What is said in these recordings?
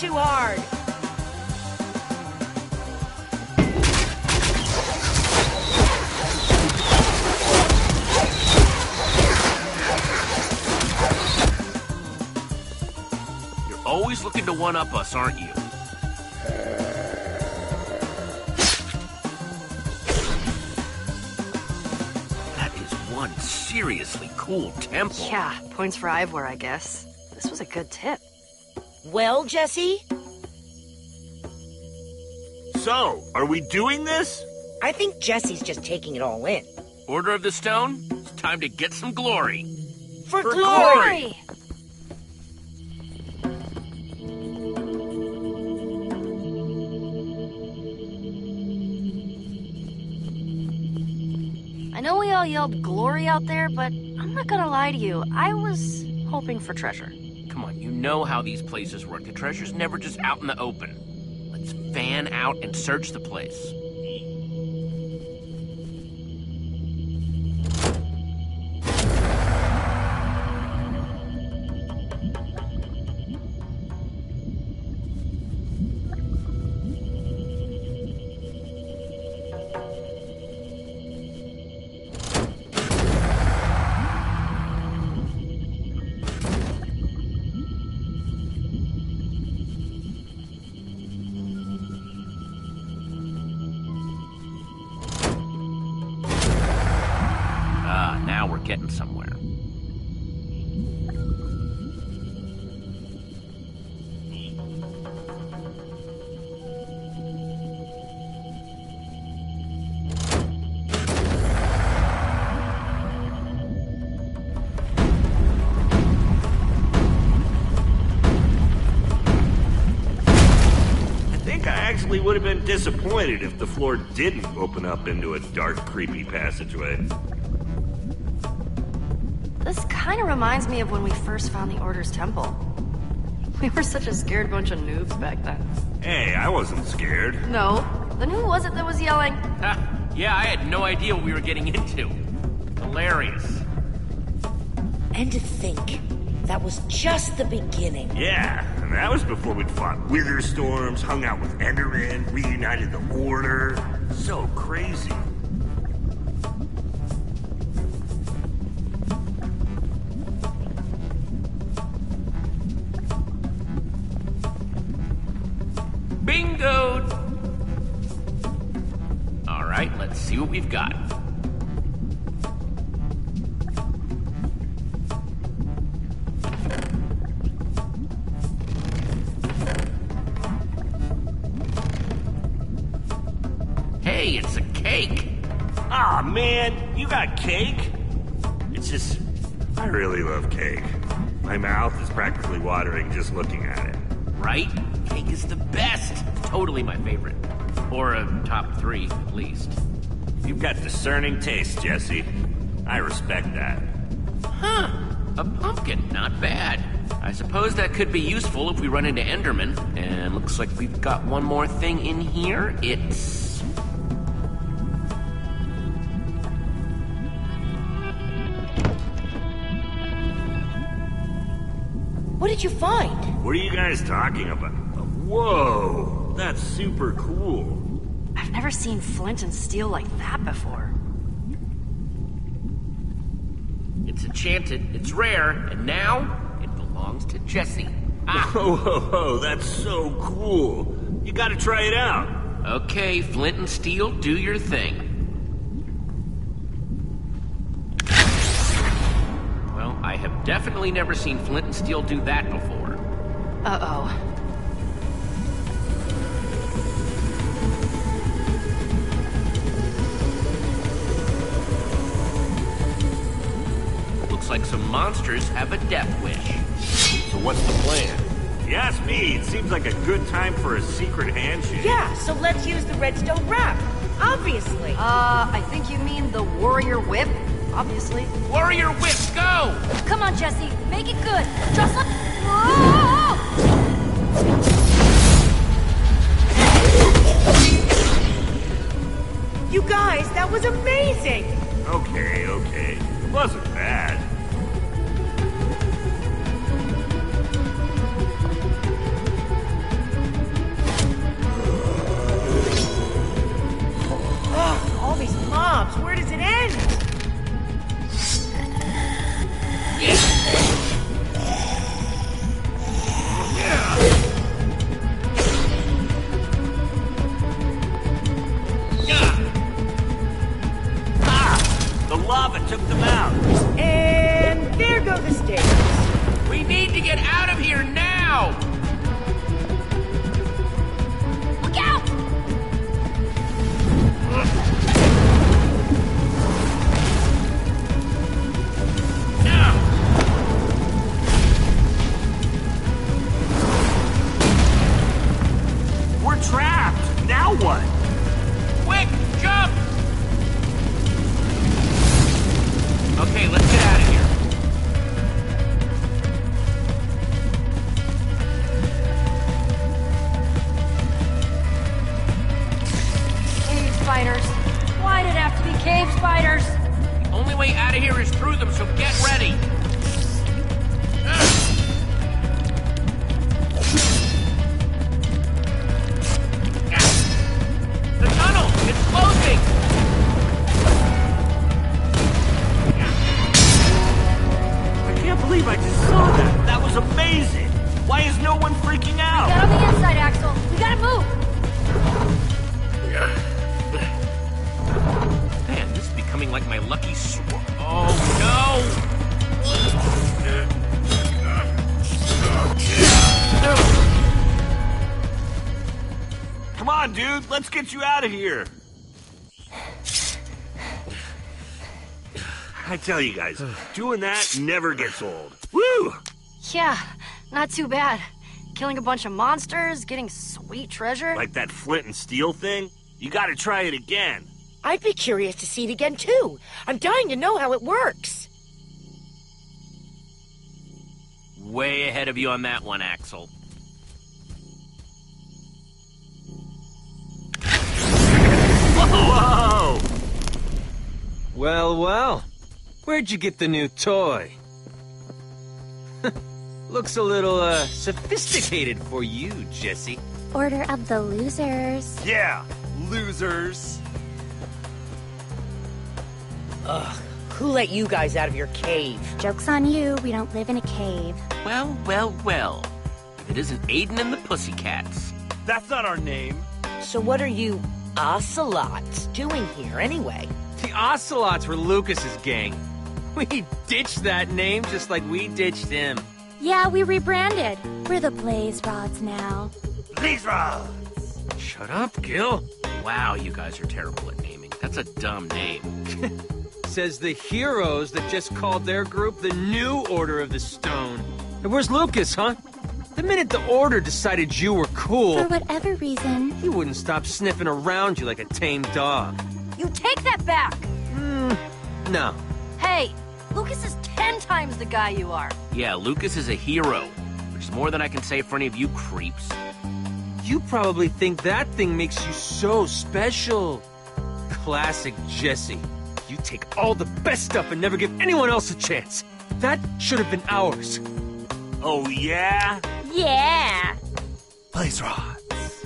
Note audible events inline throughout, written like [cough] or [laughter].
too hard. You're always looking to one-up us, aren't you? That is one seriously cool temple. Yeah, points for Ivor, I guess. This was a good tip. Well, Jesse, So, are we doing this? I think Jesse's just taking it all in. Order of the Stone? It's time to get some glory. For, For glory! glory! I know we all yelled glory out there, but I'm not gonna lie to you. I was hoping for treasure. Come on, you know how these places work. The treasure's never just out in the open. Let's fan out and search the place. Disappointed if the floor didn't open up into a dark, creepy passageway. This kind of reminds me of when we first found the Order's temple. We were such a scared bunch of noobs back then. Hey, I wasn't scared. No. Then who was it that was yelling? Ha! [laughs] Yeah, I had no idea what we were getting into. Hilarious. And to think, that was just the beginning. Yeah, that was before we'd fought wither storms, hung out with Enderman, reunited the Order. So crazy. Bingo! All right, let's see what we've got. Man, you got cake? It's just, I really love cake. My mouth is practically watering just looking at it. Right? Cake is the best. Totally my favorite. Or a top three, at least. You've got discerning taste, Jesse. I respect that. Huh. A pumpkin. Not bad. I suppose that could be useful if we run into Enderman. And looks like we've got one more thing in here. It's. Did you find? What are you guys talking about? Whoa, that's super cool. I've never seen flint and steel like that before. It's enchanted, it's rare, and now it belongs to Jesse. Ah, [laughs] Whoa, whoa, whoa, that's so cool. You gotta try it out. okay, Flint and Steel, do your thing. Have definitely never seen Flint and Steel do that before. Uh-oh. Looks like some monsters have a death wish. So what's the plan? You ask me. It Seems like a good time for a secret handshake. Yeah, so let's use the redstone wrap. Obviously. Uh, I think you mean the warrior whip, obviously. Warrior whip, go! Come on, Jesse. Make it good. Just like... Whoa! You guys, that was amazing! Okay, okay. It wasn't bad. Ugh, all these mobs, where does it end? Took them out. And there go the stairs. We need to get out of here now! Out of here. I tell you guys, doing that never gets old. Woo! Yeah, not too bad. Killing a bunch of monsters, getting sweet treasure. Like that flint and steel thing? You gotta try it again. I'd be curious to see it again, too. I'm dying to know how it works. Way ahead of you on that one, Axel. Whoa! Well, well. Where'd you get the new toy? [laughs] Looks a little, uh, sophisticated for you, Jesse. Order of the losers. Yeah, losers. Ugh, who let you guys out of your cave? Joke's on you, we don't live in a cave. Well, well, well. If it isn't Aiden and the Pussycats. That's not our name. So what are you ocelots doing here, anyway? The Ocelots were Lukas's gang. [laughs] We ditched that name just like we ditched him. Yeah, we rebranded. We're the Blaze Rods now. Blaze rods. Shut up, Gill. Wow, you guys are terrible at naming. That's a dumb name. [laughs] Says the heroes that just called their group the New Order of the Stone. And where's Lukas, huh? The minute the Order decided you were cool, For whatever reason, he wouldn't stop sniffing around you like a tame dog. You take that back! Hmm, no. Hey, Lukas is ten times the guy you are. Yeah, Lukas is a hero, which is more than I can say for any of you creeps. You probably think that thing makes you so special. Classic Jesse. You take all the best stuff and never give anyone else a chance. That should have been ours. Oh, yeah? Yeah. Blaze rods.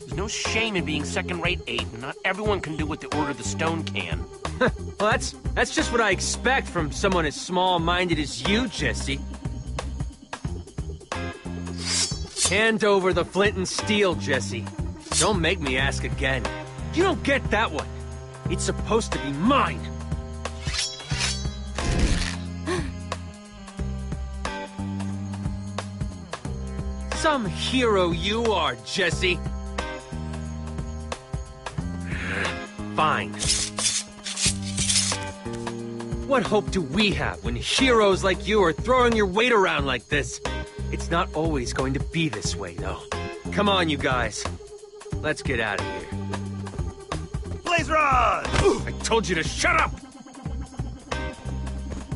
There's no shame in being second-rate, Aiden. Not everyone can do what the Order of the Stone can. [laughs] Well, that's that's just what I expect from someone as small-minded as you, Jesse. Hand over the flint and steel, Jesse. Don't make me ask again. You don't get that one. It's supposed to be mine. Some hero you are, Jesse. Fine. What hope do we have when heroes like you are throwing your weight around like this? It's not always going to be this way, though. Come on, you guys. Let's get out of here. Blaze Rod! I told you to shut up!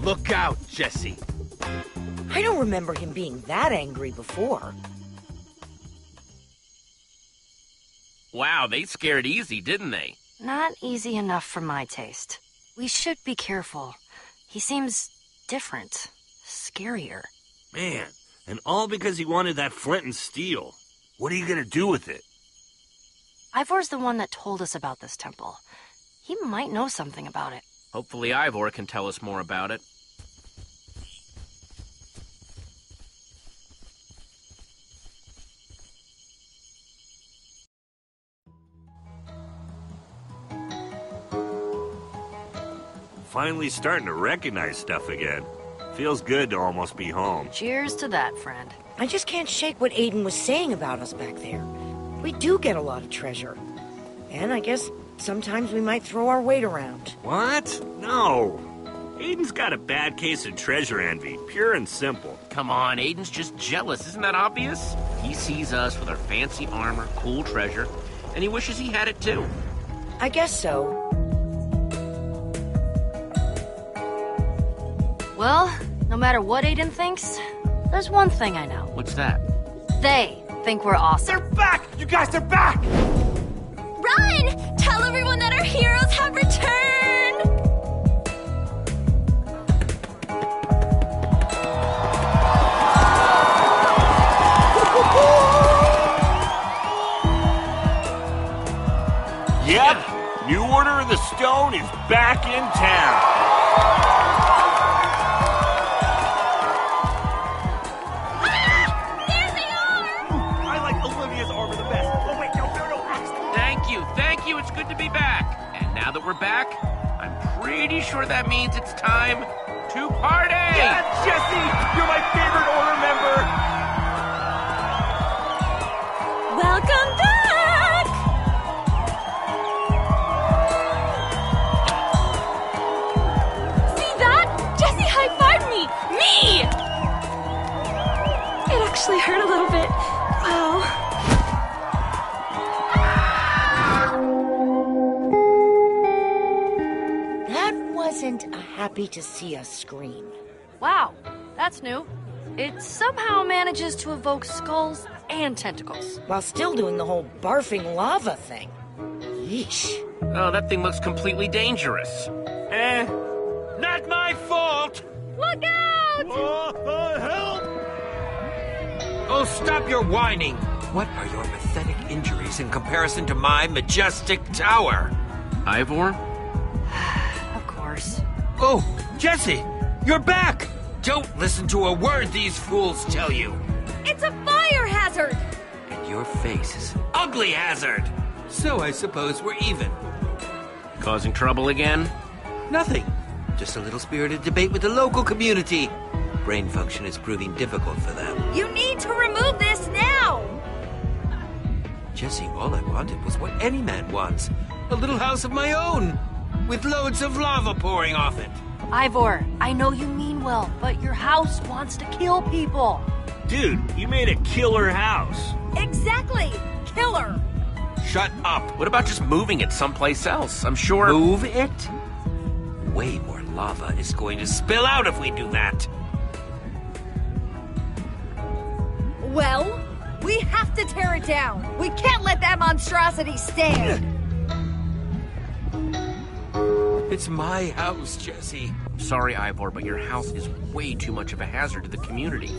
Look out, Jesse. I don't remember him being that angry before. Wow, they scared easy, didn't they? Not easy enough for my taste. We should be careful. He seems different, scarier. Man, and all because he wanted that flint and steel. What are you gonna do with it? Ivor's the one that told us about this temple. He might know something about it. Hopefully Ivor can tell us more about it. Finally starting to recognize stuff again. Feels good to almost be home. Cheers to that, friend. I just can't shake what Aiden was saying about us back there. We do get a lot of treasure. And I guess sometimes we might throw our weight around. What? No. Aiden's got a bad case of treasure envy, pure and simple. Come on, Aiden's just jealous, isn't that obvious? He sees us with our fancy armor, cool treasure, and he wishes he had it too. I guess so. Well, no matter what Aiden thinks, there's one thing I know. What's that? They think we're awesome. They're back! You guys, they're back! Run! Tell everyone that our heroes have returned! Yep, New Order of the Stone is back in town. Thank you, it's good to be back. And now that we're back, I'm pretty sure that means it's time to party! Yeah, Jesse, you're my favorite Order member. Welcome back! See that? Jesse high-fived me! Me! It actually hurt a happy to see us scream. Wow, that's new. It somehow manages to evoke skulls and tentacles. While still doing the whole barfing lava thing. Yeesh. Oh, that thing looks completely dangerous. Eh, not my fault. Look out! Oh, help! Oh, stop your whining! What are your pathetic injuries in comparison to my majestic tower? Ivor? Of course. Oh, Jesse, you're back! Don't listen to a word these fools tell you. It's a fire hazard! And your face is an ugly hazard. So I suppose we're even. Causing trouble again? Nothing. Just a little spirited debate with the local community. Brain function is proving difficult for them. You need to remove this now! Jesse, all I wanted was what any man wants. A little house of my own. With loads of lava pouring off it. Ivor, I know you mean well, but your house wants to kill people. Dude, you made a killer house. Exactly! Killer! Shut up. What about just moving it someplace else? I'm sure. Move it? Way more lava is going to spill out if we do that. Well, we have to tear it down. We can't let that monstrosity stand. It's my house, Jesse. Sorry, Ivor, but your house is way too much of a hazard to the community.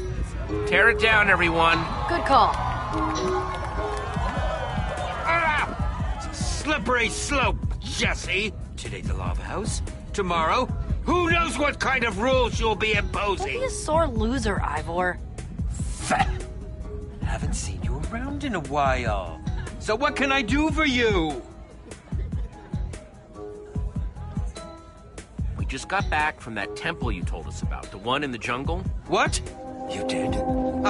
Tear it down, everyone. Good call. Ah! It's a slippery slope, Jesse. Today the lava house. Tomorrow, who knows what kind of rules you'll be Don't imposing. be a sore loser, Ivor. Haven't seen you around in a while. So what can I do for you? Just got back from that temple you told us about, the one in the jungle. What? You did? [laughs]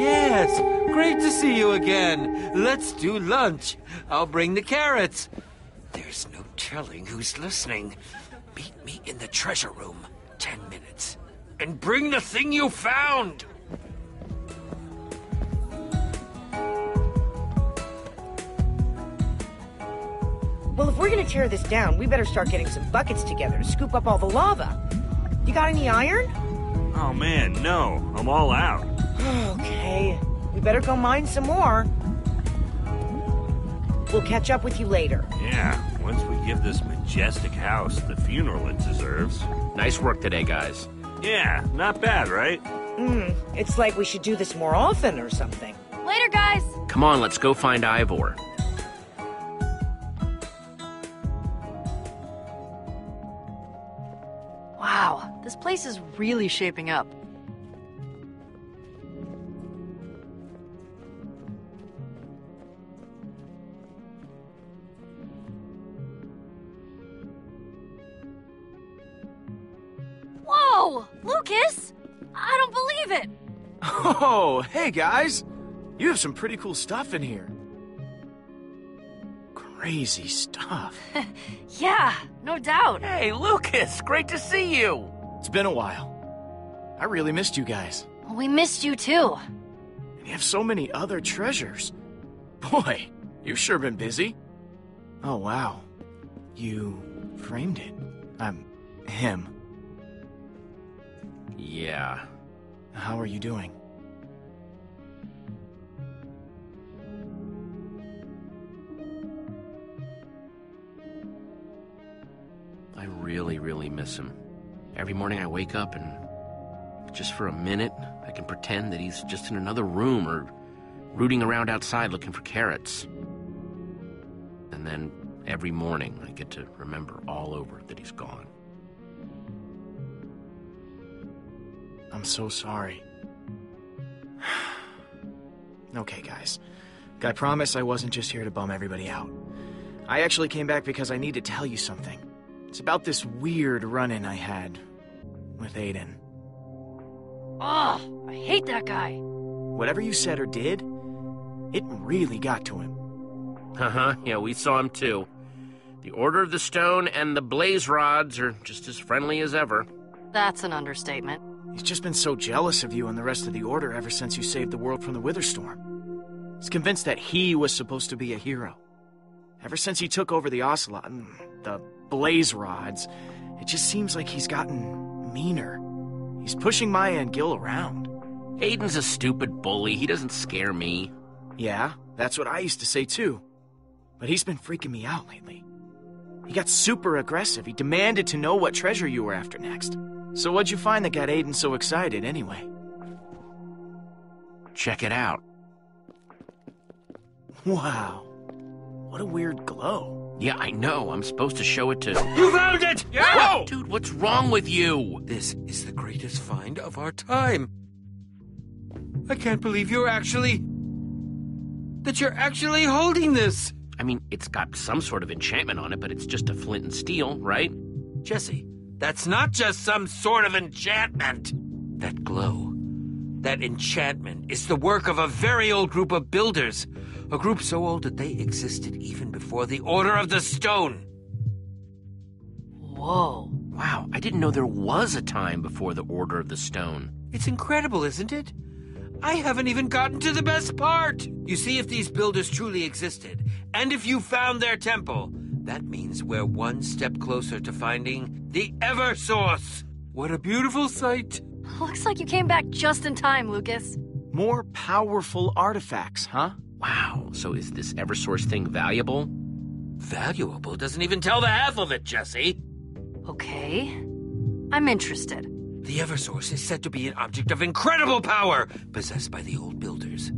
yes. Great to see you again. Let's do lunch. I'll bring the carrots. There's no telling who's listening. Meet me in the treasure room. Ten minutes. And bring the thing you found. We're gonna tear this down, we better start getting some buckets together to scoop up all the lava. You got any iron? Oh man, no. I'm all out. Okay. We better go mine some more. We'll catch up with you later. Yeah, once we give this majestic house the funeral it deserves. Nice work today, guys. Yeah, not bad, right? Hmm, it's like we should do this more often or something. Later, guys. Come on, let's go find Ivor. This place is really shaping up. Whoa! Lukas! I don't believe it! Oh, hey guys! You have some pretty cool stuff in here. Crazy stuff. [laughs] Yeah, no doubt. Hey, Lukas, great to see you. It's been a while. I really missed you guys. We missed you too. And you have so many other treasures. Boy, you've sure been busy. Oh, wow. You framed it. I'm him. Yeah. How are you doing? I really, really miss him. Every morning I wake up and just for a minute, I can pretend that he's just in another room or rooting around outside looking for carrots. And then every morning I get to remember all over that he's gone. I'm so sorry. [sighs] okay, guys. I promise I wasn't just here to bum everybody out. I actually came back because I need to tell you something. It's about this weird run in I had with Aiden. Ugh, I hate that guy. Whatever you said or did, it really got to him. Uh huh, yeah, we saw him too. The Order of the Stone and the Blaze Rods are just as friendly as ever. That's an understatement. He's just been so jealous of you and the rest of the Order ever since you saved the world from the Witherstorm. He's convinced that he was supposed to be a hero. Ever since he took over the Ocelot the Blaze Rods, it just seems like he's gotten meaner. He's pushing Maya and Gill around. Aiden's a stupid bully. He doesn't scare me. Yeah, that's what I used to say too. But he's been freaking me out lately. He got super aggressive. He demanded to know what treasure you were after next. So what'd you find that got Aiden so excited anyway? Check it out. Wow. What a weird glow. Yeah, I know. I'm supposed to show it to. You found it! Whoa! Dude, what's wrong with you? This is the greatest find of our time. I can't believe you're actually. that you're actually holding this. I mean, it's got some sort of enchantment on it, but it's just a flint and steel, right? Jesse, that's not just some sort of enchantment. That glow, that enchantment, is the work of a very old group of builders. A group so old that they existed even before the Order of the Stone. Whoa. Wow, I didn't know there was a time before the Order of the Stone. It's incredible, isn't it? I haven't even gotten to the best part. You see, if these builders truly existed, and if you found their temple, that means we're one step closer to finding the Eversource. What a beautiful sight. Looks like you came back just in time, Lukas. More powerful artifacts, huh? Wow, so is this Eversource thing valuable? Valuable doesn't even tell the half of it, Jesse. Okay. I'm interested. The Eversource is said to be an object of incredible power, possessed by the old builders.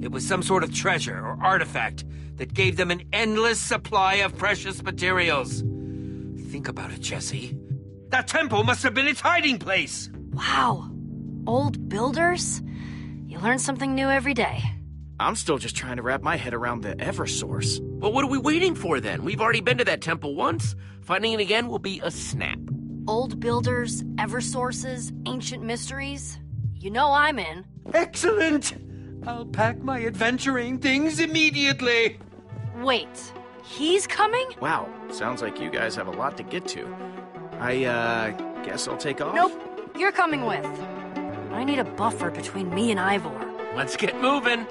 It was some sort of treasure or artifact that gave them an endless supply of precious materials. Think about it, Jesse. That temple must have been its hiding place. Wow. Old builders? You learn something new every day. I'm still just trying to wrap my head around the Eversource. Well, what are we waiting for then? We've already been to that temple once. Finding it again will be a snap. Old builders, Eversources, ancient mysteries. You know I'm in. Excellent! I'll pack my adventuring things immediately. Wait, he's coming? Wow, sounds like you guys have a lot to get to. I, uh, guess I'll take off? Nope, you're coming with. I need a buffer between me and Ivor. Let's get moving.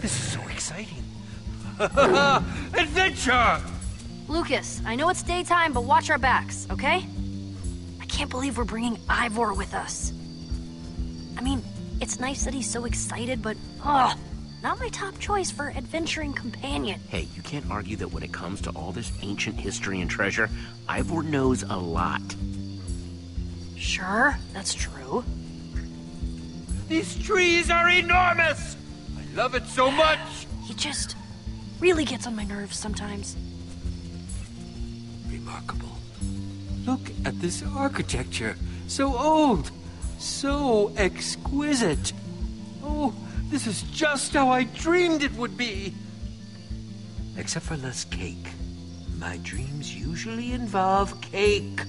This is so exciting. [laughs] Adventure! Lukas, I know it's daytime, but watch our backs, okay? I can't believe we're bringing Ivor with us. I mean, it's nice that he's so excited, but, oh, not my top choice for adventuring companion. Hey, you can't argue that when it comes to all this ancient history and treasure, Ivor knows a lot. Sure, that's true. These trees are enormous! I love it so much! He just really gets on my nerves sometimes. Remarkable. Look at this architecture. So old. So exquisite. Oh, this is just how I dreamed it would be. Except for less cake. My dreams usually involve cake.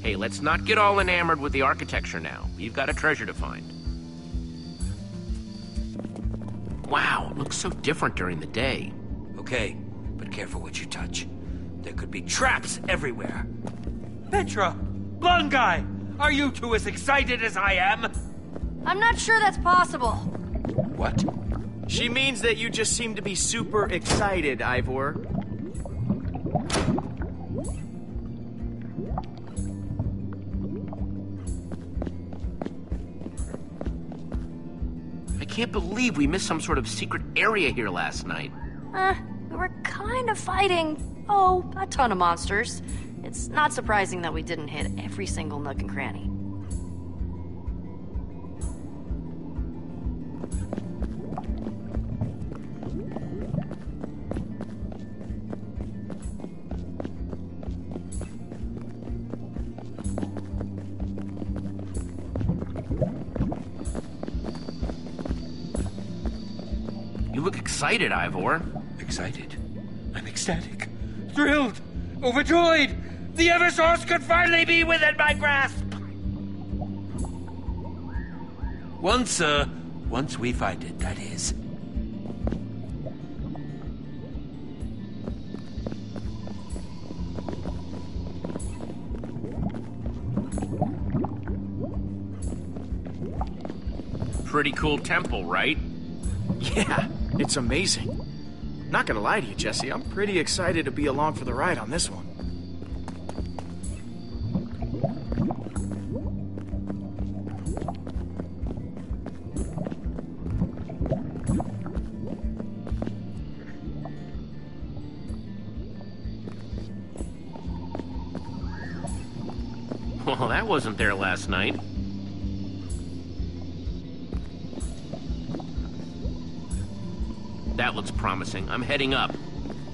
Hey, let's not get all enamored with the architecture now. We've got a treasure to find. Wow, it looks so different during the day. Okay, but careful what you touch. There could be traps everywhere. Petra! Blonde guy! Are you two as excited as I am? I'm not sure that's possible. What? She means that you just seem to be super excited, Ivor. Can't believe we missed some sort of secret area here last night. Uh, we were kind of fighting, oh, a ton of monsters. It's not surprising that we didn't hit every single nook and cranny. Excited, Ivor. Excited. I'm ecstatic. Thrilled. Overjoyed. The Eversource could finally be within my grasp. Once, uh, once we find it, that is. Pretty cool temple, right? Yeah, it's amazing. Not gonna lie to you, Jesse, I'm pretty excited to be along for the ride on this one. Well, that wasn't there last night. Promising. I'm heading up.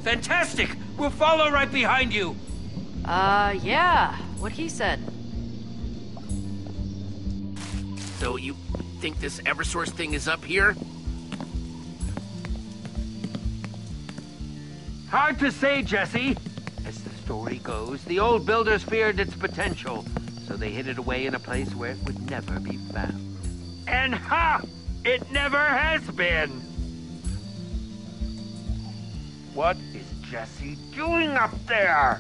Fantastic! We'll follow right behind you. Uh, yeah, what he said. So you think this Eversource thing is up here? Hard to say, Jesse. As the story goes, the old builders feared its potential, so they hid it away in a place where it would never be found. And ha! It never has been! What is Jesse doing up there?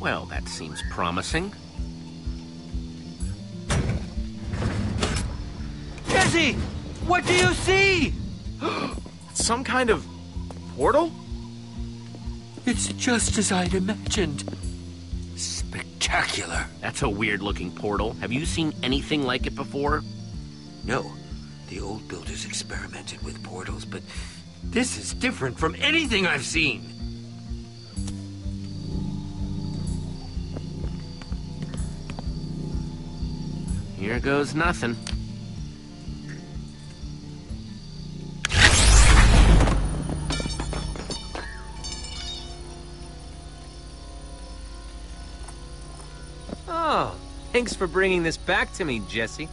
Well, that seems promising. Jesse! What do you see? [gasps] Some kind of portal? It's just as I'd imagined. Spectacular. That's a weird looking portal. Have you seen anything like it before? No, the old builders experimented with portals, but this is different from anything I've seen. Here goes nothing. Oh, thanks for bringing this back to me, Jesse.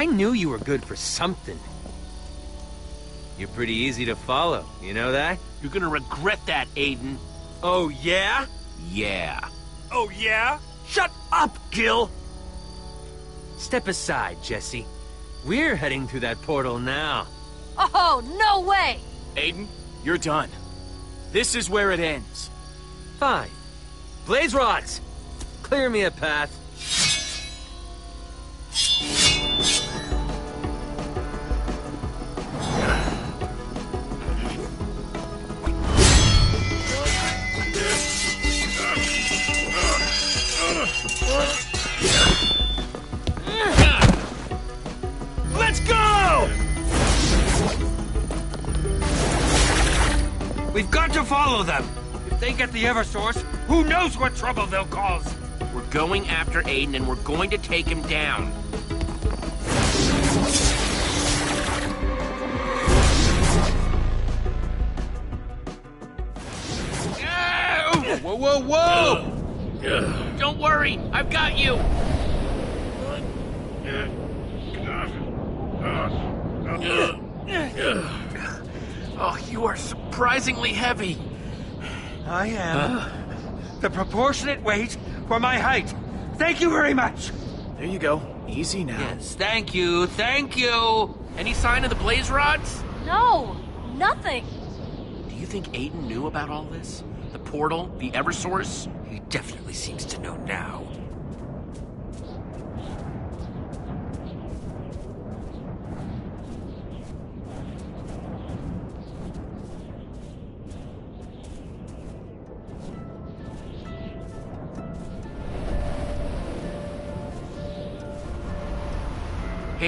I knew you were good for something. You're pretty easy to follow, you know that? You're gonna regret that, Aiden. Oh, yeah? Yeah. Oh, yeah? Shut up, Gill! Step aside, Jesse. We're heading through that portal now. Oh, no way! Aiden, you're done. This is where it ends. Fine. Blaze rods! Clear me a path. The Eversource, who knows what trouble they'll cause? We're going after Aiden and we're going to take him down. Whoa, whoa, whoa! Don't worry, I've got you. Oh, you are surprisingly heavy. I am. the proportionate weight for my height. Thank you very much. There you go. Easy now. Yes, thank you, thank you. Any sign of the blaze rods? No, nothing. Do you think Aiden knew about all this? The portal, the Eversource? He definitely seems to know now.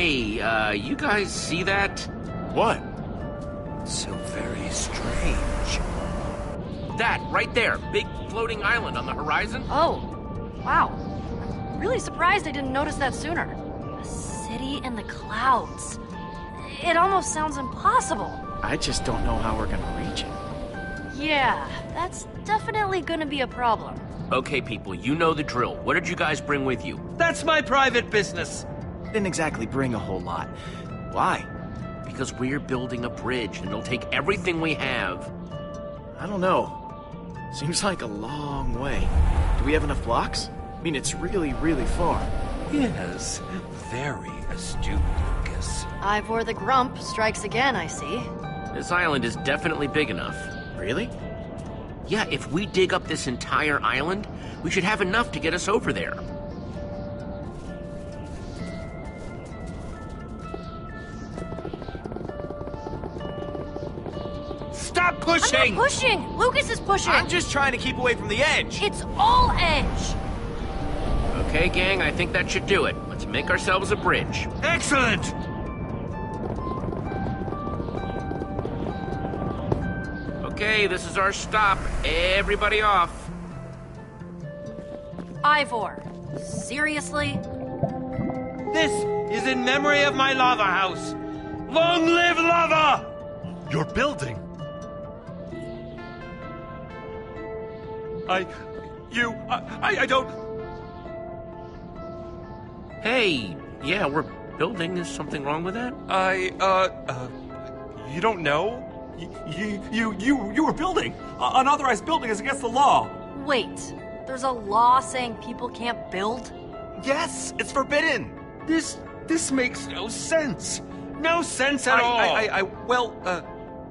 Hey, uh, you guys see that? What? So very strange. That, right there. Big floating island on the horizon? Oh, wow. I'm really surprised I didn't notice that sooner. A city in the clouds. It almost sounds impossible. I just don't know how we're gonna reach it. Yeah, that's definitely gonna be a problem. Okay, people, you know the drill. What did you guys bring with you? That's my private business. Didn't exactly bring a whole lot. Why? Because we're building a bridge, and it'll take everything we have. I don't know. Seems like a long way. Do we have enough blocks? I mean, it's really, really far. Yes, very astute, Lukas. Ivor the Grump strikes again, I see. This island is definitely big enough. Really? Yeah, if we dig up this entire island, we should have enough to get us over there. Stop I'm pushing! not pushing! Lukas is pushing! I'm just trying to keep away from the edge. It's all edge! Okay, gang, I think that should do it. Let's make ourselves a bridge. Excellent! Okay, this is our stop. Everybody off. Ivor, seriously? This is in memory of my lava house. Long live lava! Your building. I. You. I, I, I don't. Hey, yeah, we're building. Is something wrong with that? I, uh, uh. You don't know? You, you, you, you were building. Uh, unauthorized building is against the law. Wait, there's a law saying people can't build? Yes, it's forbidden. This. this makes no sense. No sense at I, all. I, I, I, well, uh,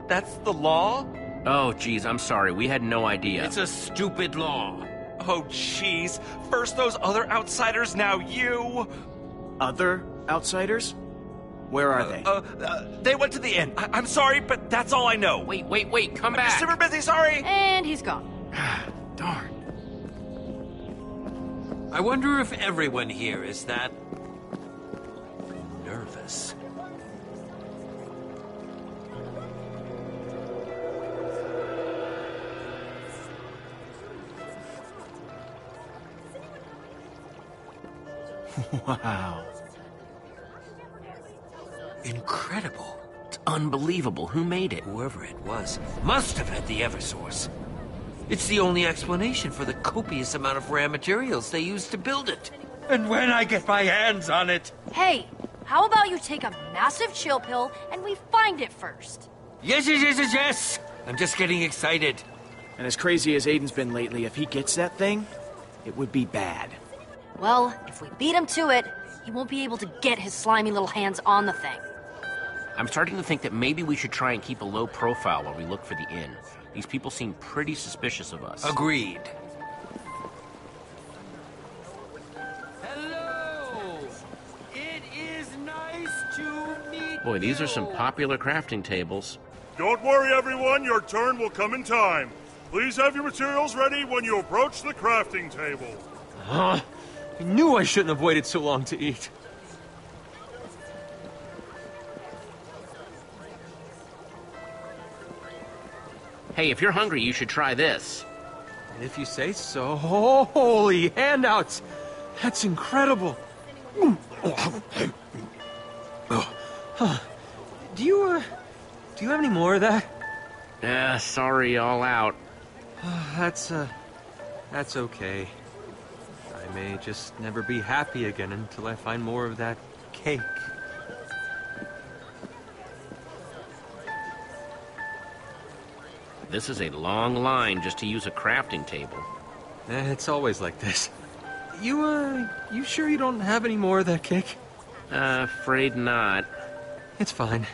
that's the law? Oh, geez, I'm sorry. We had no idea. It's a stupid law. Oh, jeez. First those other outsiders, now you. Other outsiders? Where are they? Uh, uh, they went to the inn. I- I'm sorry, but that's all I know. Wait, wait, wait, come I'm back. super busy, sorry. And he's gone. [sighs] Darn. I wonder if everyone here is that. nervous. Wow. Incredible. It's unbelievable. Who made it? Whoever it was must have had the Eversource. It's the only explanation for the copious amount of rare materials they used to build it. And when I get my hands on it. Hey, how about you take a massive chill pill and we find it first? Yes, yes, yes, yes, yes! I'm just getting excited. And as crazy as Aiden's been lately, if he gets that thing, it would be bad. Well, if we beat him to it, he won't be able to get his slimy little hands on the thing. I'm starting to think that maybe we should try and keep a low profile while we look for the inn. These people seem pretty suspicious of us. Agreed. Hello! It is nice to meet Boy, these are some popular crafting tables. Don't worry, everyone. Your turn will come in time. Please have your materials ready when you approach the crafting table. Huh? I knew I shouldn't have waited so long to eat. Hey, if you're hungry, you should try this. If you say so. Holy handouts! That's incredible. Huh. Do you, uh, do you have any more of that? Yeah, sorry, all out. That's, uh, that's okay. I may just never be happy again until I find more of that cake. This is a long line just to use a crafting table. Eh, It's always like this. You, uh, you sure you don't have any more of that cake? Uh, afraid not. It's fine.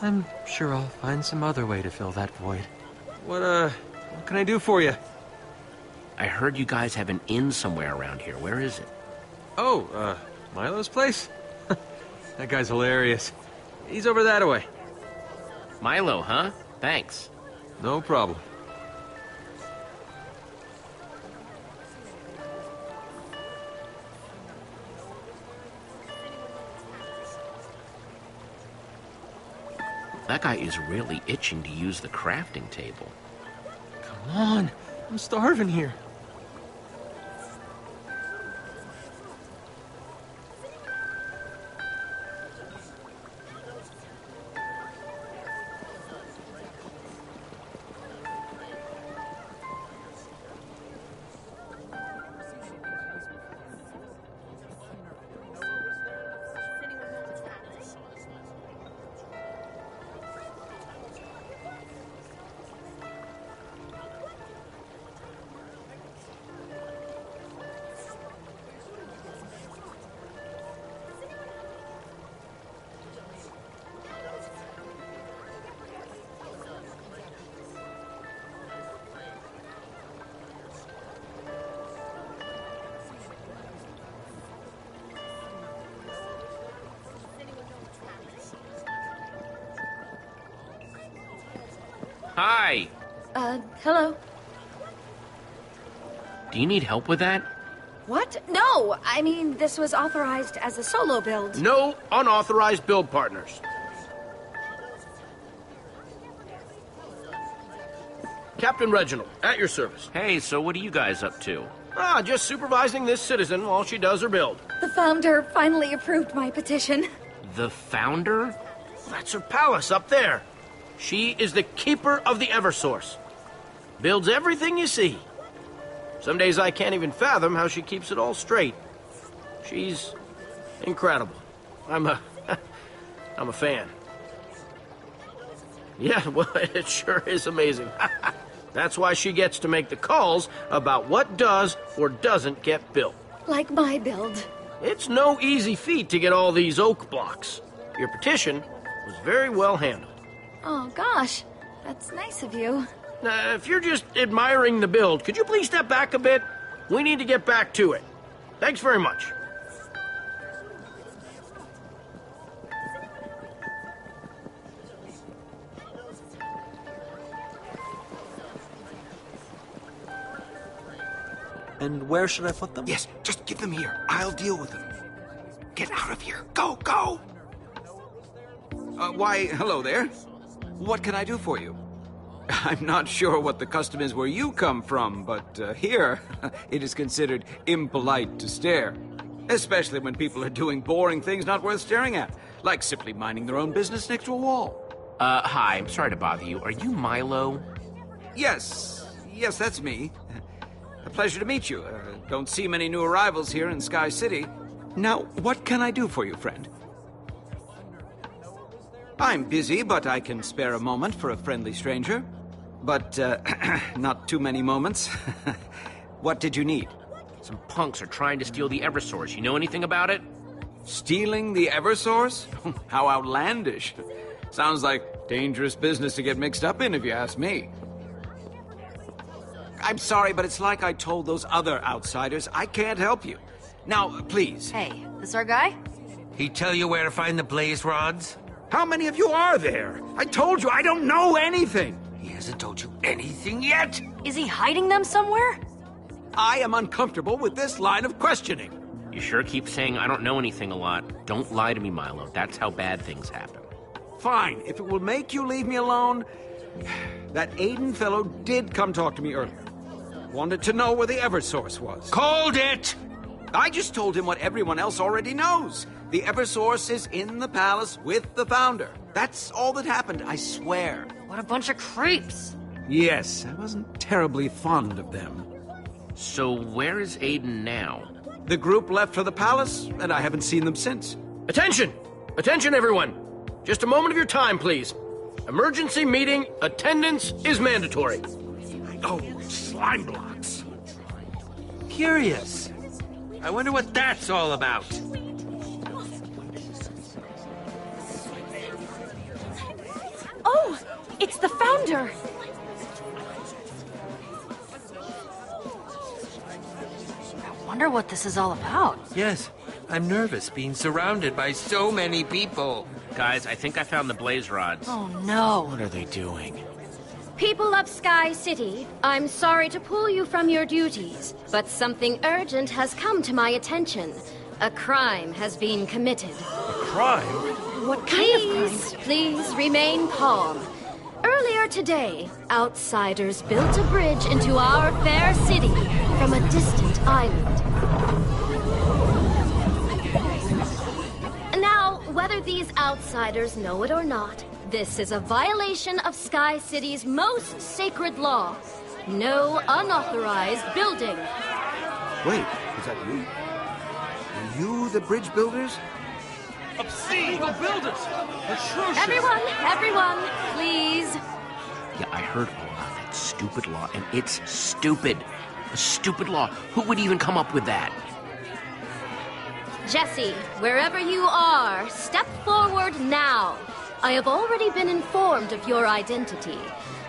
I'm sure I'll find some other way to fill that void. What, uh, what can I do for you? I heard you guys have an inn somewhere around here. Where is it? Oh, uh, Milo's place? [laughs] that guy's hilarious. He's over that way. Milo, huh? Thanks. No problem. That guy is really itching to use the crafting table. Come on, I'm starving here. Hello. Do you need help with that? What? No! I mean, this was authorized as a solo build. No unauthorized build partners. Captain Reginald, at your service. Hey, so what are you guys up to? Ah, just supervising this citizen while she does her build. The founder finally approved my petition. The founder? That's her palace up there. She is the keeper of the Eversource. Builds everything you see. Some days I can't even fathom how she keeps it all straight. She's incredible. I'm a [laughs] I'm a fan. Yeah, [laughs] well, it sure is amazing. [laughs] That's why she gets to make the calls about what does or doesn't get built. Like my build. It's no easy feat to get all these oak blocks. Your petition was very well handled. Oh, gosh. That's nice of you. Uh, if you're just admiring the build, could you please step back a bit? We need to get back to it. Thanks very much. And where should I put them? Yes, just give them here. I'll deal with them. Get out of here. Go, go! Uh, why, hello there. What can I do for you? [laughs] I'm not sure what the custom is where you come from, but uh, here, [laughs] it is considered impolite to stare. Especially when people are doing boring things not worth staring at, like simply minding their own business next to a wall. Uh, hi, I'm sorry to bother you. Are you Milo? Yes, yes, that's me. A pleasure to meet you. Uh, don't see many new arrivals here in Sky City. Now, what can I do for you, friend? I'm busy, but I can spare a moment for a friendly stranger. But, uh, [clears throat] not too many moments. [laughs] what did you need? Some punks are trying to steal the Eversource. You know anything about it? Stealing the Eversource? [laughs] How outlandish. Sounds like dangerous business to get mixed up in, if you ask me. I'm sorry, but it's like I told those other outsiders. I can't help you. Now, please. Hey, this our guy? He tell you where to find the blaze rods? How many of you are there? I told you I don't know anything. He hasn't told you anything yet. Is he hiding them somewhere? I am uncomfortable with this line of questioning. You sure keep saying I don't know anything a lot. Don't lie to me, Milo. That's how bad things happen. Fine, if it will make you leave me alone. That Aiden fellow did come talk to me earlier. Wanted to know where the Eversource was. Called it! I just told him what everyone else already knows. The Eversource is in the palace with the founder. That's all that happened, I swear. What a bunch of creeps. Yes, I wasn't terribly fond of them. So where is Aiden now? The group left for the palace, and I haven't seen them since. Attention! Attention, everyone! Just a moment of your time, please. Emergency meeting, attendance is mandatory. Oh, slime blocks. Curious. I wonder what that's all about. Oh, it's the founder. I wonder what this is all about. Yes, I'm nervous being surrounded by so many people. Guys, I think I found the blaze rods. Oh no. What are they doing? People of Sky City, I'm sorry to pull you from your duties, but something urgent has come to my attention. A crime has been committed. A crime? What kind please, of crime? Please remain calm. Earlier today, outsiders built a bridge into our fair city from a distant island. Now, whether these outsiders know it or not, this is a violation of Sky City's most sacred law. No unauthorized building. Wait, is that you? Are you the bridge builders? Obscene! Illegal builders! Atrocious! Everyone, everyone, please. Yeah, I heard all about that stupid law, and it's stupid. A stupid law. Who would even come up with that? Jesse, wherever you are, step forward now. I have already been informed of your identity.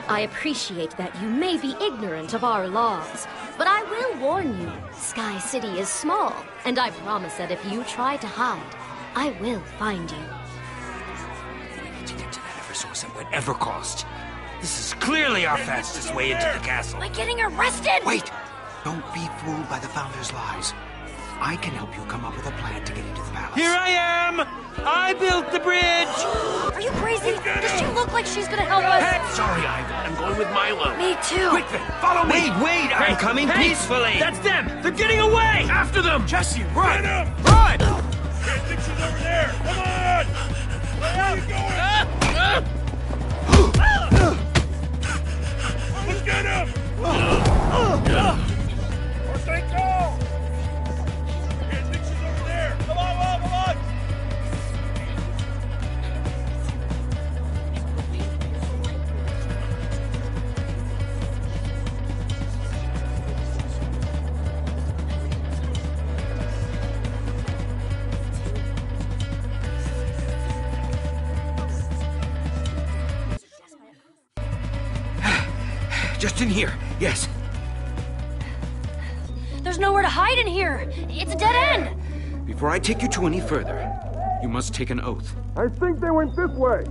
I appreciate that you may be ignorant of our laws, but I will warn you Sky City is small, and I promise that if you try to hide, I will find you. We need to get to that Eversource at whatever cost. This is clearly our fastest way into the castle. Like getting arrested? Wait! Don't be fooled by the Founder's lies. I can help you come up with a plan to get into the palace. Here I am! I built the bridge! Are you crazy? Does she look like she's gonna help us? Hey, sorry, Ivor. I'm going with Milo. Me too. Quick then, follow me! Wait, wait! Hey, I'm coming hey, peacefully! That's them! They're getting away! After them! Jesse, run! Get him! Run! Can't over there! Come on! Where are you going? Let's get him! Or stay calm! Just in here, yes. There's nowhere to hide in here. It's a dead end. Before I take you to any further, you must take an oath. I think they went this way.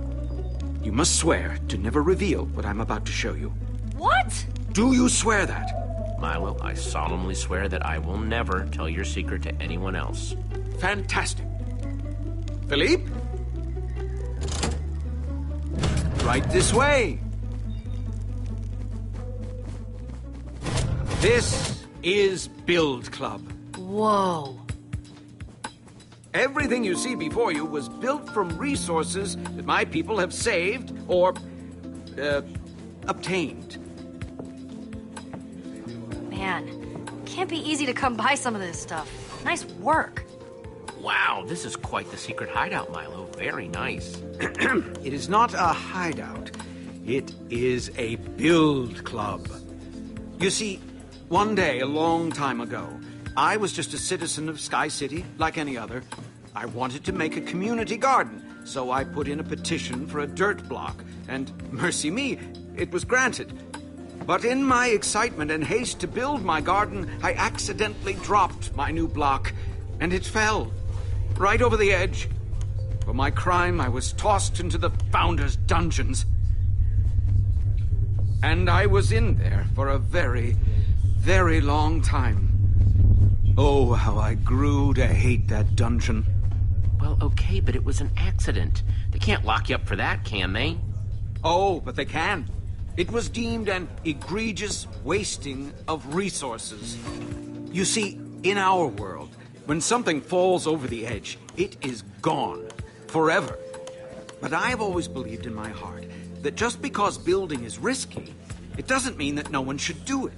You must swear to never reveal what I'm about to show you. What? Do you swear that? Milo, I solemnly swear that I will never tell your secret to anyone else. Fantastic. Philippe? Right this way. This is Build Club. Whoa. Everything you see before you was built from resources that my people have saved or uh, obtained. Man, can't be easy to come by some of this stuff. Nice work. Wow, this is quite the secret hideout, Milo. Very nice. [clears throat] it is not a hideout. It is a build club. You see, one day, a long time ago, I was just a citizen of Sky City, like any other. I wanted to make a community garden, so I put in a petition for a dirt block, and mercy me, it was granted. But in my excitement and haste to build my garden, I accidentally dropped my new block, and it fell. Right over the edge. For my crime, I was tossed into the Founder's dungeons. And I was in there for a very, very long time. Oh, how I grew to hate that dungeon. Well, okay, but it was an accident. They can't lock you up for that, can they? Oh, but they can. It was deemed an egregious wasting of resources. You see, in our world, when something falls over the edge, it is gone. Forever. But I've always believed in my heart that just because building is risky, it doesn't mean that no one should do it.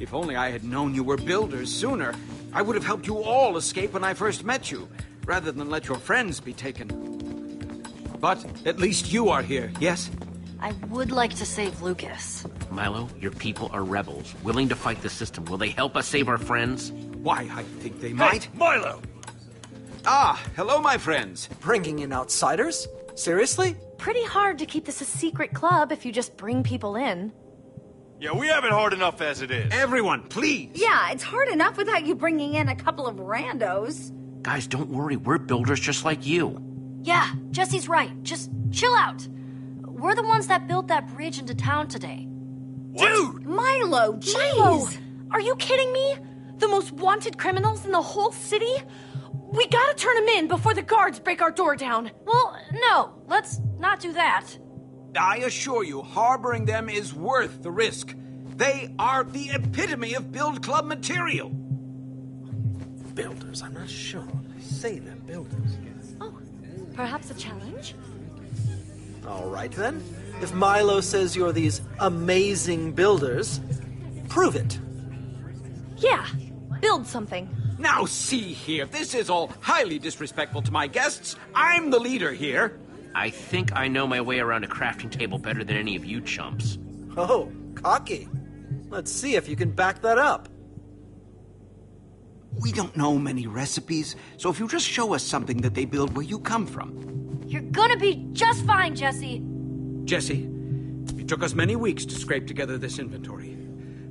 If only I had known you were builders sooner, I would have helped you all escape when I first met you, rather than let your friends be taken. But at least you are here, yes? I would like to save Lukas. Milo, your people are rebels, willing to fight the system. Will they help us save our friends? Why, I think they might. Milo! Ah, hello, my friends. Bringing in outsiders? Seriously? Pretty hard to keep this a secret club if you just bring people in. Yeah, we have it hard enough as it is. Everyone, please. Yeah, it's hard enough without you bringing in a couple of randos. Guys, don't worry. We're builders just like you. Yeah, Jesse's right. Just chill out. We're the ones that built that bridge into town today. Dude! Milo, jeez! Milo, are you kidding me? The most wanted criminals in the whole city? We gotta turn them in before the guards break our door down. Well, no, let's not do that. I assure you, harboring them is worth the risk. They are the epitome of Build Club material. Builders, I'm not sure. They say they're builders. Oh, perhaps a challenge? All right then. If Milo says you're these amazing builders, prove it. Yeah, build something. Now, see here, this is all highly disrespectful to my guests. I'm the leader here. I think I know my way around a crafting table better than any of you chumps. Oh, cocky. Let's see if you can back that up. We don't know many recipes, so if you just show us something that they build where you come from. You're gonna be just fine, Jesse. Jesse, it took us many weeks to scrape together this inventory.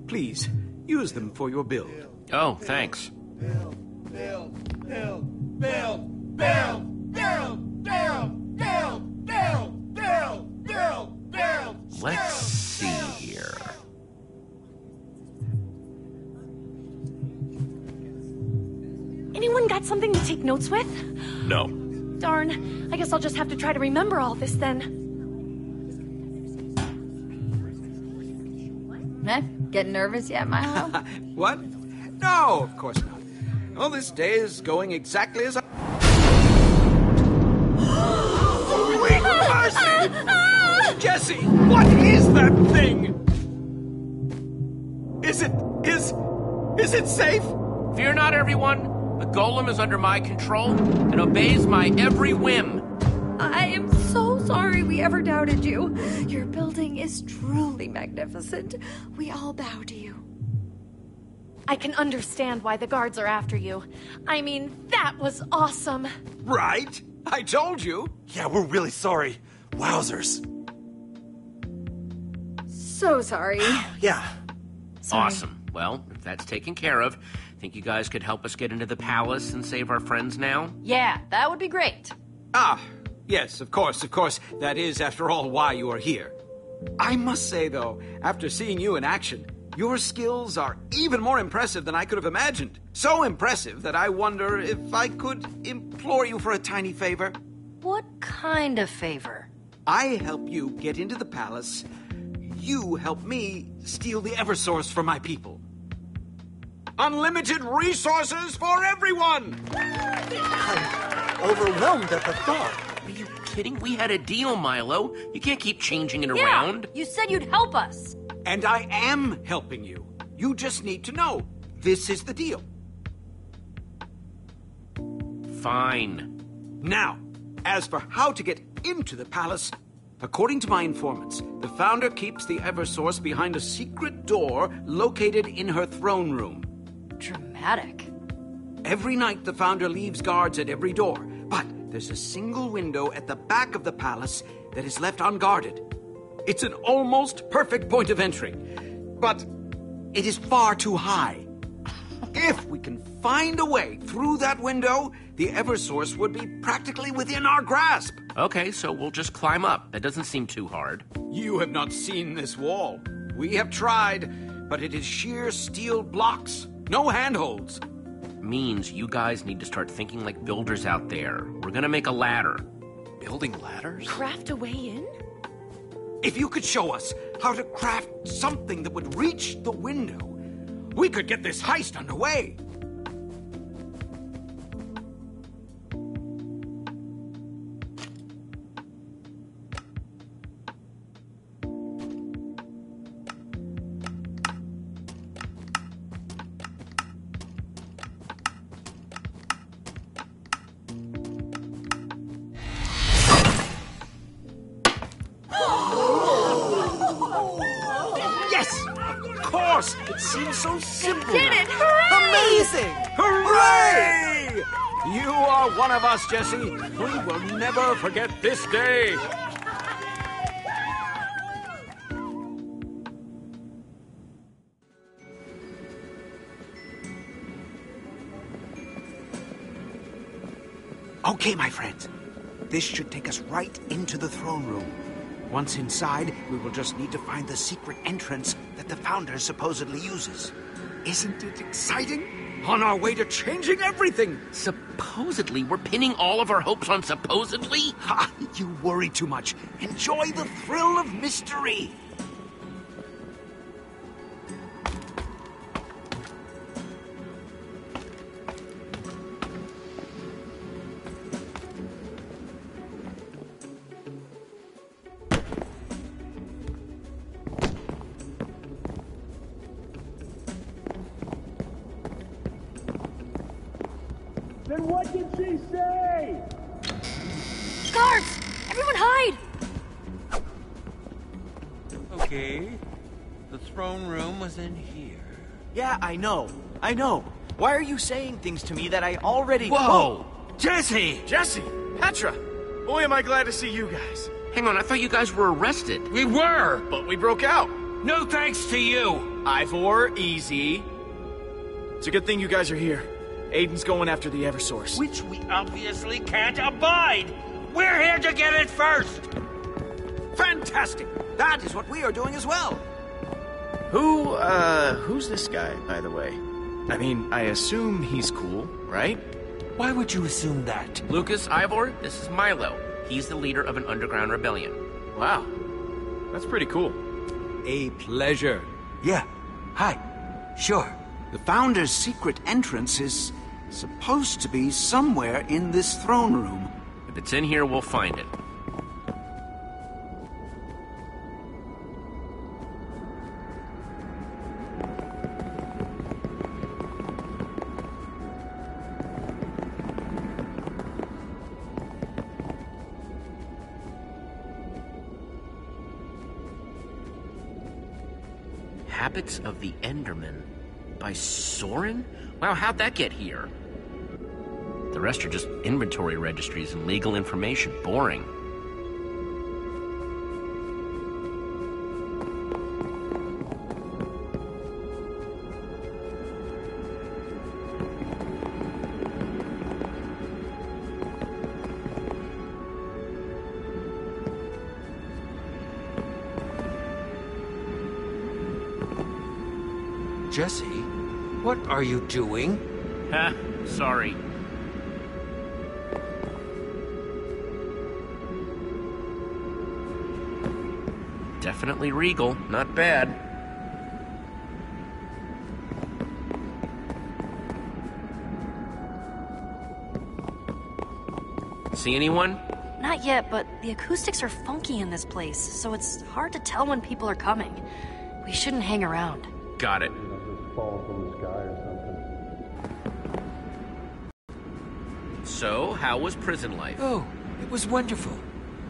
Please, use them for your build. Oh, thanks. Build, build, build, build, build, build, build, build, build, build, build, build. Let's see here. Anyone got something to take notes with? No. Darn, I guess I'll just have to try to remember all this then. Eh? Getting nervous yet, Milo? [laughs] what? No, of course not. Well, this day is going exactly as I. [laughs] Jesse, what is that thing? Is it. is. is it safe? Fear not, everyone. The golem is under my control and obeys my every whim. I am so sorry we ever doubted you. Your building is truly magnificent. We all bow to you. I can understand why the guards are after you. I mean, that was awesome. Right? I told you. Yeah, we're really sorry. Wowzers. So sorry. [sighs] Yeah. Awesome. Well, if that's taken care of, think you guys could help us get into the palace and save our friends now? Yeah, that would be great. Ah, yes, of course, of course. That is, after all, why you are here. I must say, though, after seeing you in action, your skills are even more impressive than I could have imagined. So impressive that I wonder if I could implore you for a tiny favor. What kind of favor? I help you get into the palace. You help me steal the Eversource for my people. Unlimited resources for everyone! I'm overwhelmed at the thought. Are you kidding? We had a deal, Milo. You can't keep changing it Yeah, around. you said you'd help us. And I am helping you. You just need to know this is the deal. Fine. Now, as for how to get into the palace, according to my informants, the founder keeps the Eversource behind a secret door located in her throne room. Dramatic. Every night, the founder leaves guards at every door, but there's a single window at the back of the palace that is left unguarded. It's an almost perfect point of entry, but it is far too high. If we can find a way through that window, the Eversource would be practically within our grasp. Okay, so we'll just climb up. That doesn't seem too hard. You have not seen this wall. We have tried, but it is sheer steel blocks. No handholds. Means you guys need to start thinking like builders out there. We're gonna make a ladder. Building ladders? Craft a way in? If you could show us how to craft something that would reach the window, we could get this heist underway. This should take us right into the throne room. Once inside, we will just need to find the secret entrance that the founder supposedly uses. Isn't it exciting? On our way to changing everything. Supposedly, we're pinning all of our hopes on supposedly? Ha! You worry too much. Enjoy the thrill of mystery. Okay. The throne room was in here. Yeah, I know. I know. Why are you saying things to me that I already Whoa! Jesse! Jesse! Petra! Boy, am I glad to see you guys. Hang on, I thought you guys were arrested. We were! But we broke out. No thanks to you! Ivor, easy. It's a good thing you guys are here. Aiden's going after the Eversource. Which we obviously can't abide. We're here to get it first. Fantastic. That is what we are doing as well. Who, uh, who's this guy, by the way? I mean, I assume he's cool, right? Why would you assume that? Lukas, Ivor, this is Milo. He's the leader of an underground rebellion. Wow. That's pretty cool. A pleasure. Yeah. Hi. Sure. The Founder's secret entrance is supposed to be somewhere in this throne room. If it's in here, we'll find it. Habits of the Enderman by Soren? Wow, how'd that get here? The rest are just inventory registries and legal information. Boring. Jesse, what are you doing? Huh? Sorry. Definitely regal. Not bad. See anyone? Not yet, but the acoustics are funky in this place, so it's hard to tell when people are coming. We shouldn't hang around. Got it. So, how was prison life? Oh, it was wonderful.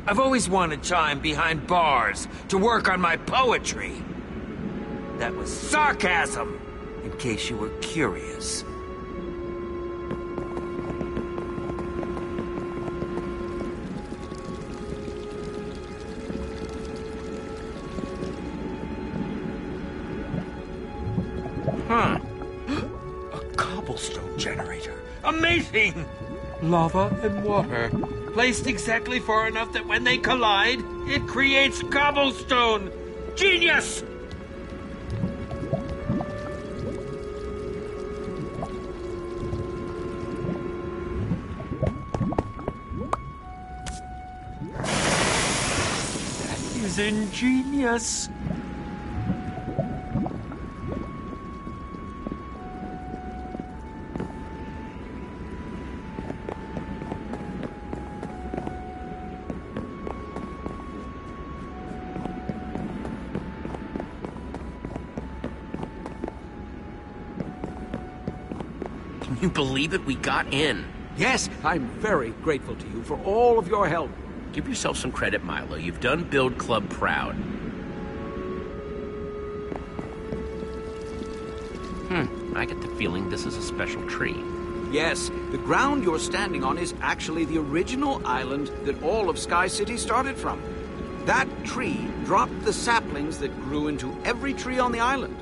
I've always wanted time behind bars to work on my poetry. That was sarcasm, in case you were curious. Lava and water, placed exactly far enough that when they collide, it creates cobblestone. Genius! That is ingenious. You believe it? We got in. Yes, I'm very grateful to you for all of your help. Give yourself some credit, Milo. You've done Build Club proud. Hmm, I get the feeling this is a special tree. Yes, the ground you're standing on is actually the original island that all of Sky City started from. That tree dropped the saplings that grew into every tree on the island.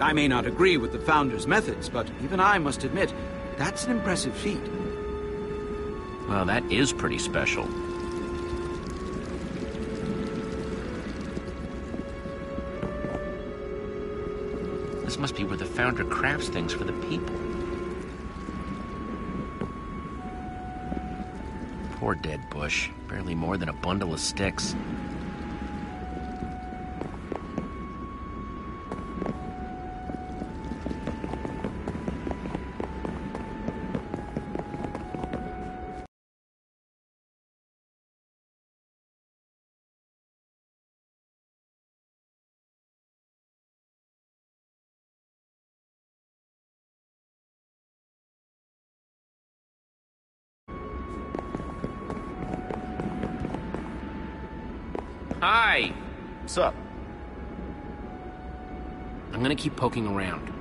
I may not agree with the founder's methods, but even I must admit, that's an impressive feat. Well, that is pretty special. This must be where the founder crafts things for the people. Poor dead bush. Barely more than a bundle of sticks. What's up? I'm gonna keep poking around.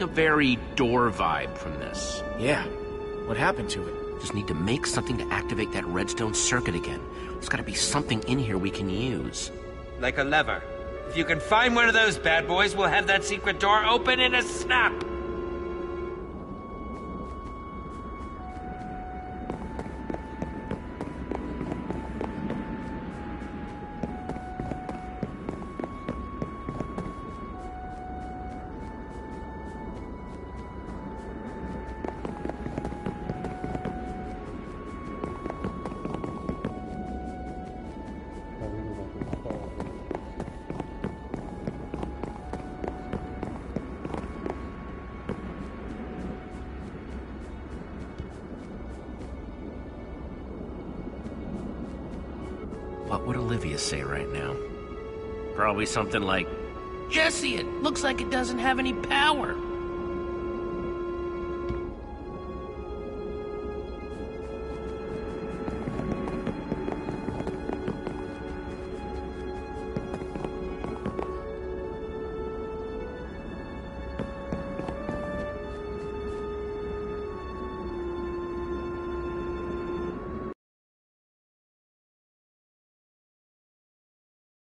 Getting a very door vibe from this. Yeah. What happened to it? Just need to make something to activate that redstone circuit again. There's gotta be something in here we can use. Like a lever. If you can find one of those bad boys, we'll have that secret door open in a snap. Probably something like, Jesse, it looks like it doesn't have any power.